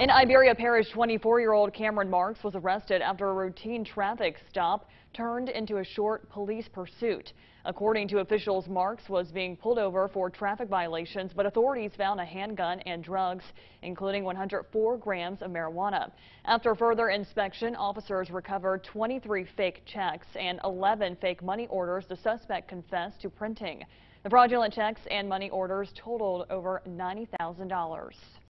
In Iberia Parish, 24-year-old Cameron Marks was arrested after a routine traffic stop turned into a short police pursuit. According to officials, Marks was being pulled over for traffic violations, but authorities found a handgun and drugs, including 104 grams of marijuana. After further inspection, officers recovered 23 fake checks and 11 fake money orders the suspect confessed to printing. The fraudulent checks and money orders totaled over $90,000.